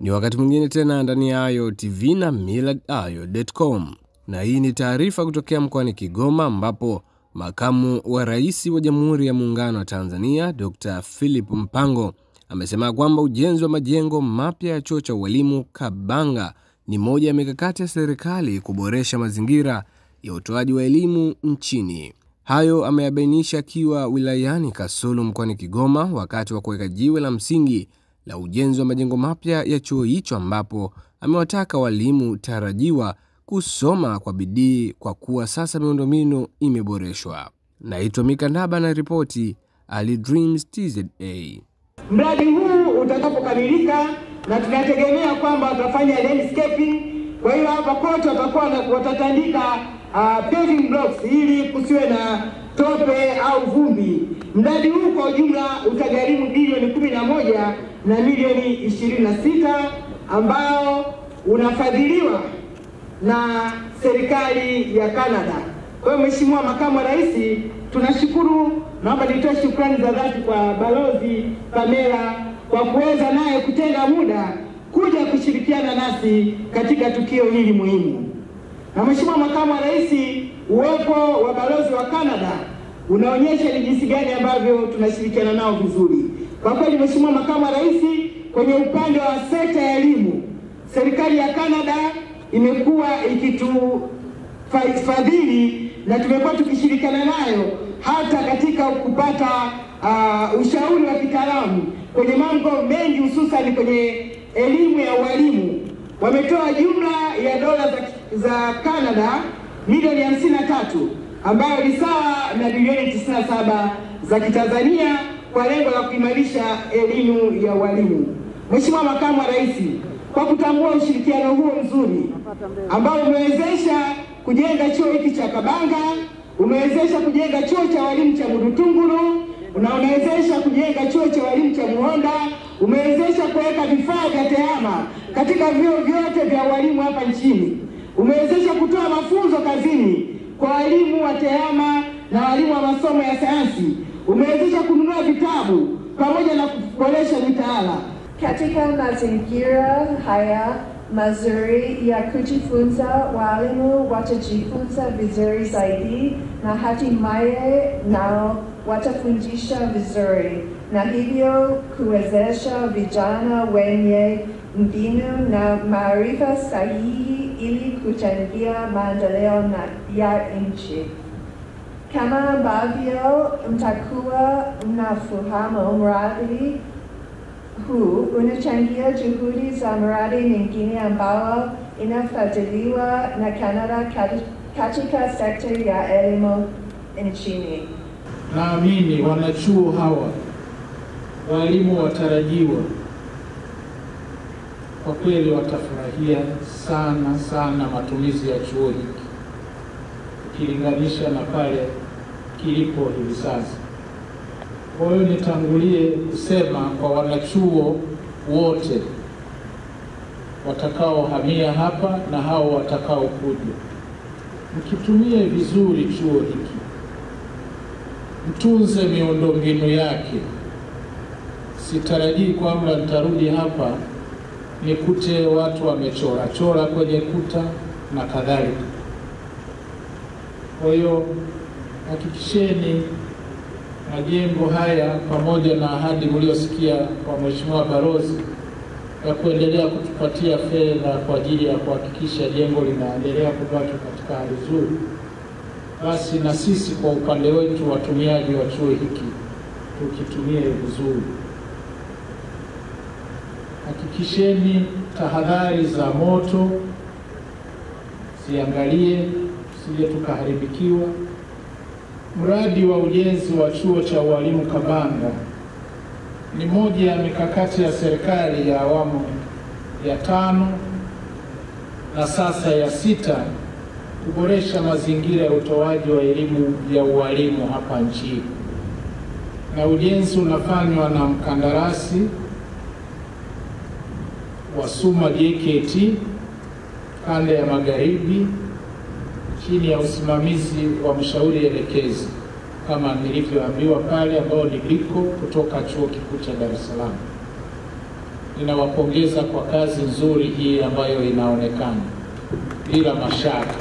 Ni wakati mwingine tena ndani ya Ayo TV na millardayo.com, na hii ni taarifa kutokea mkoani Kigoma ambapo makamu wa rais wa Jamhuri ya Muungano wa Tanzania Dr. Philip Mpango amesema kwamba ujenzi wa majengo mapya ya chuo cha ualimu Kabanga ni moja ya mikakati ya serikali kuboresha mazingira ya utoaji wa elimu nchini. Hayo ameyabainisha akiwa wilayani Kasulu mkoani Kigoma wakati wa kuweka jiwe la msingi la ujenzi wa majengo mapya ya chuo hicho, ambapo amewataka walimu tarajiwa kusoma kwa bidii kwa kuwa sasa miundombinu imeboreshwa. Naitwa Mikandaba na ripoti Ali Dreams TZA. Mradi huu utakapokamilika na tunategemea kwamba watafanya landscaping. Kwa hiyo hapa kote watakuwa watatandika uh, paving blocks ili kusiwe na tope au vumbi. Mradi huu kwa ujumla utagharimu na moja na milioni ishirini na sita ambao unafadhiliwa na serikali ya Canada. Kwa hiyo Mheshimiwa Makamu wa Rais, tunashukuru. Naomba nitoe shukrani za dhati kwa Balozi Pamela kwa kuweza naye kutenga muda kuja kushirikiana nasi katika tukio hili muhimu. Na Mheshimiwa Makamu wa Rais, uwepo wa balozi wa Canada unaonyesha ni jinsi gani ambavyo tunashirikiana nao vizuri. Kwa kweli, Mheshimiwa Makamu wa Rais, kwenye upande wa sekta ya elimu, serikali ya Canada imekuwa ikitufadhili na tumekuwa tukishirikiana nayo hata katika kupata uh, ushauri wa kitaalamu kwenye mambo mengi, hususan kwenye elimu ya ualimu. Wametoa jumla ya dola za, za Canada milioni hamsini na tatu ambayo ni sawa na bilioni tisini na saba za Kitanzania kwa lengo la kuimarisha elimu ya ualimu. Mheshimiwa Makamu wa Rais, kwa kutambua ushirikiano huo mzuri ambao umewezesha kujenga chuo hiki cha Kabanga, umewezesha kujenga chuo cha walimu cha Mudutunguru na unawezesha kujenga chuo cha walimu cha Muhonda, umewezesha kuweka vifaa vya tehama katika vyuo vyote vya walimu hapa nchini, umewezesha kutoa mafunzo kazini kwa walimu wa tehama na walimu wa masomo ya sayansi, umewezesha kununua vitabu pamoja na kuboresha mitaala. Katika mazingira haya mazuri ya kujifunza, walimu watajifunza vizuri zaidi na hatimaye nao watafundisha vizuri na hivyo kuwezesha vijana wenye mbinu na maarifa sahihi ili kuchangia maendeleo ya nchi. Kama ambavyo mtakuwa mnafahamu, mradi huu unachangia juhudi za mradi mingine ambao inafadhiliwa na Canada katika sekta ya elimu nchini. Naamini wanachuo hawa walimu watarajiwa kwa kweli watafurahia sana sana matumizi ya chuo hiki ukilinganisha na pale kilipo hivi sasa. Kwa hiyo nitangulie kusema kwa wanachuo wote watakaohamia hapa na hao watakaokuja, mkitumie vizuri chuo hiki, mtunze miundombinu yake. Sitarajii kwamba nitarudi hapa nikute watu wamechora chora kwenye kuta na kadhalika. Kwa hiyo hakikisheni majengo haya pamoja na ahadi mliosikia kwa Mheshimiwa Balozi ya kuendelea kutupatia fedha kwa ajili ya kuhakikisha jengo linaendelea kubaki katika hali nzuri, basi na sisi kwa upande wetu watumiaji wa chuo hiki tukitumie vizuri. Hakikisheni tahadhari za moto ziangalie, sije tukaharibikiwa. Mradi wa ujenzi wa chuo cha ualimu Kabanga ni moja ya mikakati ya serikali ya awamu ya tano na sasa ya sita kuboresha mazingira ya utoaji wa elimu ya ualimu hapa nchini, na ujenzi unafanywa na mkandarasi wa SUMA JKT kanda ya Magharibi chini ya usimamizi wa mshauri elekezi kama nilivyoambiwa pale, ambao ni Biko kutoka chuo kikuu cha Dar es Salaam. ninawapongeza kwa kazi nzuri hii ambayo inaonekana bila mashaka